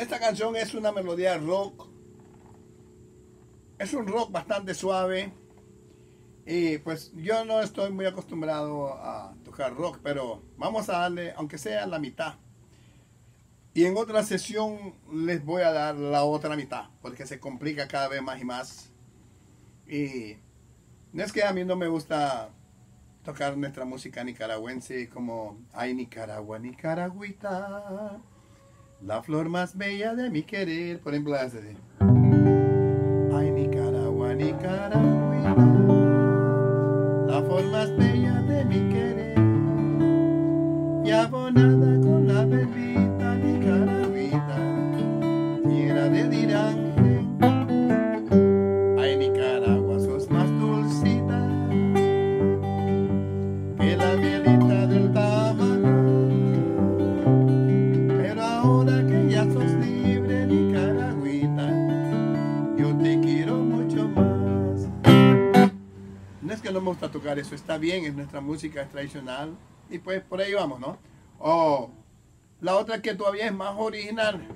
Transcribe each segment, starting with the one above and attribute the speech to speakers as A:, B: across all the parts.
A: esta canción es una melodía rock. Es un rock bastante suave. Y pues yo no estoy muy acostumbrado a tocar rock, pero vamos a darle, aunque sea la mitad. Y en otra sesión les voy a dar la otra mitad, porque se complica cada vez más y más. Y no es que a mí no me gusta tocar nuestra música nicaragüense como Ay Nicaragua, Nicaragüita, la flor más bella de mi querer, por ejemplo, así. Ay Nicaragua, Nicaragüita, la flor más bella de mi querer, y abonada bien, es nuestra música tradicional. Y pues por ahí vamos, ¿no? O la otra que todavía es más original.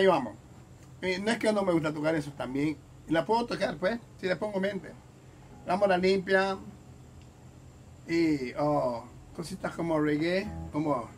A: Ahí vamos. Eh, no es que no me gusta tocar eso también. La puedo tocar, pues, si le pongo mente. Damos la limpia. Y oh, cositas como reggae, como...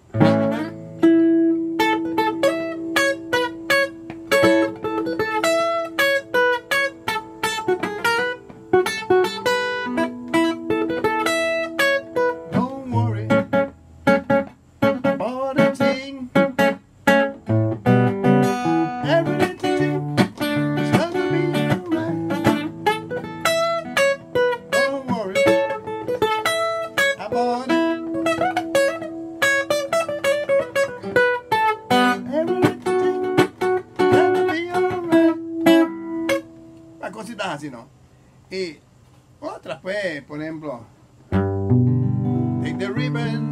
A: así, ¿no? Y otras, pues, por ejemplo, take the ribbon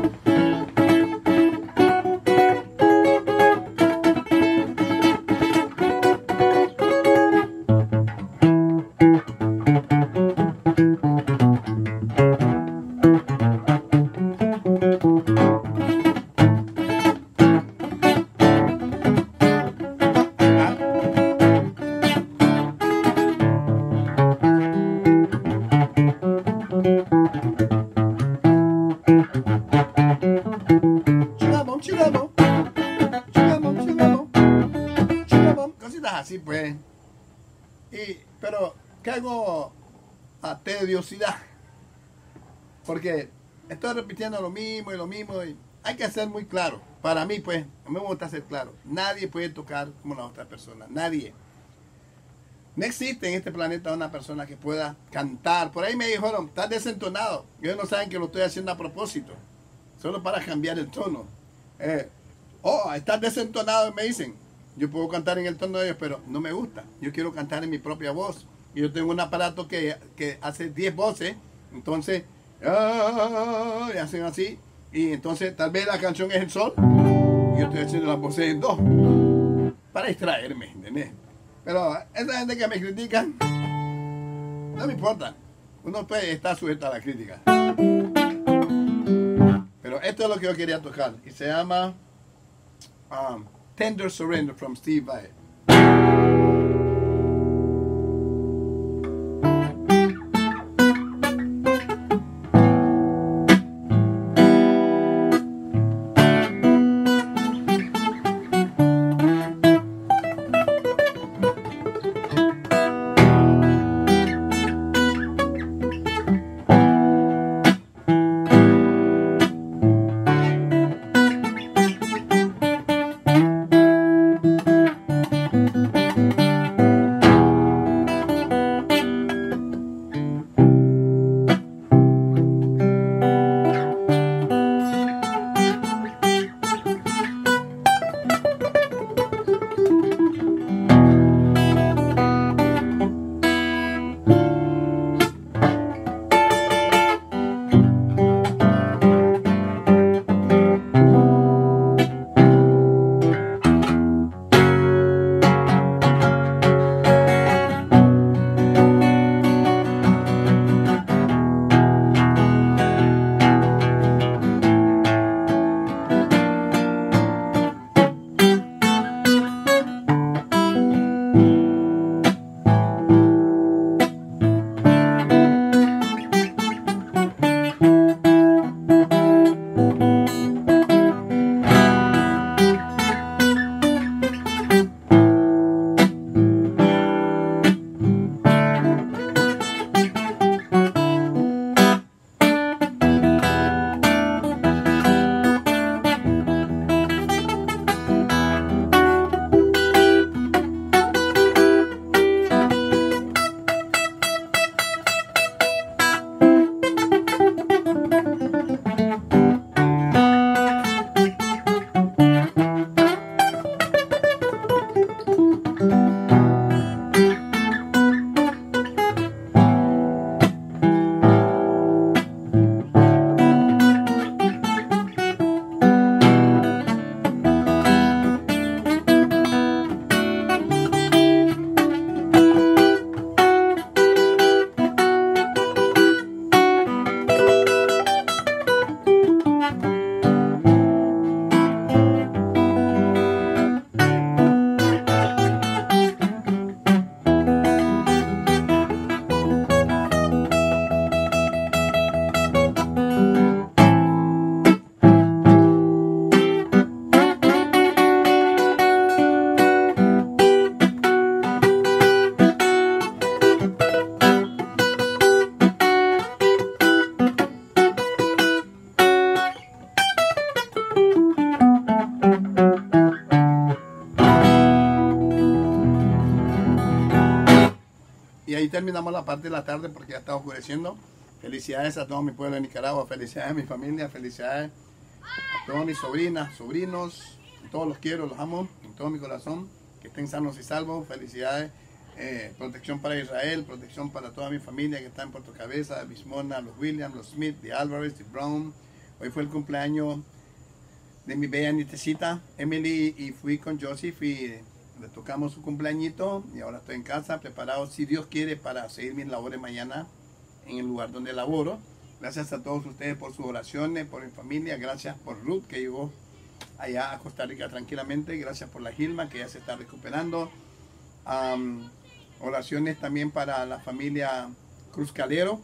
A: Chingabom, chingabom. Chingabom, chingabom. Chingabom. Cositas así, pues. Y, pero, ¿qué hago a tediosidad? Porque estoy repitiendo lo mismo y lo mismo. Hay que ser muy claro. Para mí, pues, a mí me gusta ser claro. Nadie puede tocar como la otra persona. Nadie. No existe en este planeta una persona que pueda cantar. Por ahí me dijeron, estás desentonado. Ellos no saben que lo estoy haciendo a propósito. Solo para cambiar el tono. Eh, oh, estás desentonado, me dicen. Yo puedo cantar en el tono de ellos, pero no me gusta. Yo quiero cantar en mi propia voz. Y yo tengo un aparato que, que hace 10 voces. Entonces, ah, y hacen así. Y entonces, tal vez la canción es el sol. Y yo estoy haciendo las voces en do. Para distraerme, ¿entendés? Pero esa gente que me critican, no me importa. Uno puede estar sujeto a la crítica. Pero esto es lo que yo quería tocar. Y se llama um, Tender Surrender from Steve Vai. Ahí terminamos la parte de la tarde porque ya está oscureciendo. Felicidades a todo mi pueblo de Nicaragua, felicidades a mi familia, felicidades a todas mis sobrinas, sobrinos, todos los quiero, los amo con todo mi corazón, que estén sanos y salvos, felicidades eh, protección para Israel, protección para toda mi familia que está en Puerto Cabeza, Bismona, los Williams, los Smith, de Álvarez, de Brown. Hoy fue el cumpleaños de mi bella nietecita Emily y fui con Joseph y le tocamos su cumpleañito y ahora estoy en casa preparado, si Dios quiere, para seguir mis labores mañana en el lugar donde laboro. Gracias a todos ustedes por sus oraciones, por mi familia, gracias por Ruth que llegó allá a Costa Rica tranquilamente, gracias por la Gilma que ya se está recuperando. oraciones también para la familia Cruz Calero.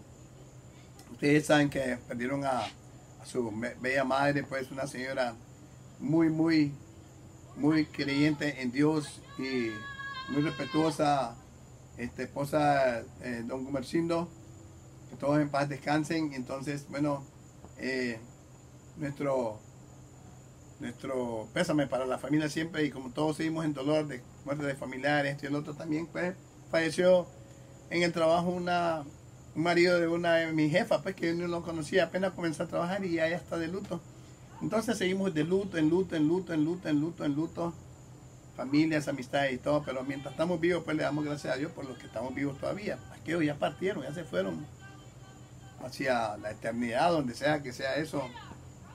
A: Ustedes saben que perdieron a, a su bella madre, pues una señora muy, muy, muy creyente en Dios y muy respetuosa, este, esposa eh, don Gumercindo, que todos en paz descansen. Entonces, bueno, eh, nuestro, nuestro pésame para la familia siempre y como todos seguimos en dolor de muerte de familiares, y el otro también, pues falleció en el trabajo una, un marido de una de mis jefas, pues que yo no lo conocía, apenas comenzó a trabajar y ya está de luto. Entonces seguimos de luto, en luto, en luto, en luto, en luto, en luto, familias, amistades y todo, pero mientras estamos vivos, pues le damos gracias a Dios por los que estamos vivos todavía. Aquellos ya partieron, ya se fueron. Hacia la eternidad, donde sea que sea eso,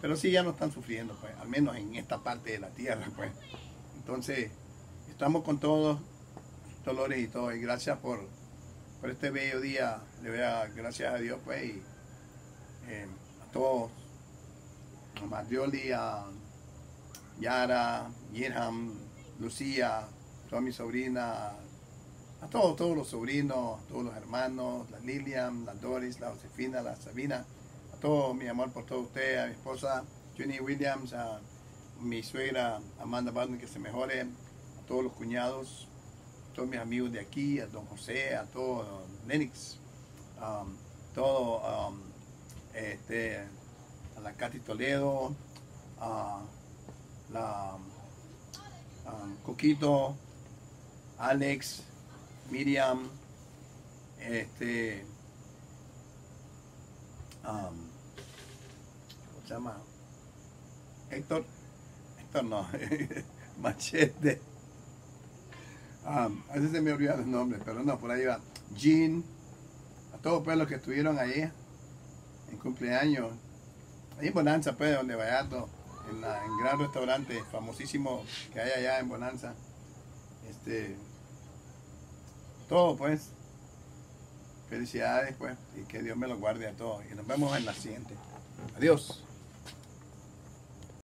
A: pero sí ya no están sufriendo, pues, al menos en esta parte de la tierra, pues. Entonces, estamos con todos dolores y todo, y gracias por, por este bello día, le voy a gracias a Dios, pues, y eh, a todos a Marjoli, a Yara, Yerham, Lucía, toda mi sobrina, a todos, todos los sobrinos, a todos los hermanos, la Lilian, la Doris, la Josefina, la Sabina, a todo mi amor por todo usted, a mi esposa Jenny Williams, a mi suegra Amanda Barney que se mejore, a todos los cuñados, a todos mis amigos de aquí, a don José, a todos, Lennox, um, todo, um, este, la Katy Toledo, a la Coquito, Alex, Miriam, este, ¿cómo se llama? Héctor, Héctor no, Machete. a veces se me olvidan los nombres, pero no, por ahí va. Jean, a todos pues, los que estuvieron ahí en cumpleaños. Ahí en Bonanza, pues, donde Vallarto, en, la, en gran restaurante famosísimo que hay allá en Bonanza. Este, todo, pues. Felicidades, pues, y que Dios me lo guarde a todos. Y nos vemos en la siguiente. Adiós.